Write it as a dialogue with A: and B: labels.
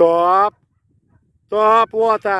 A: Top, top water.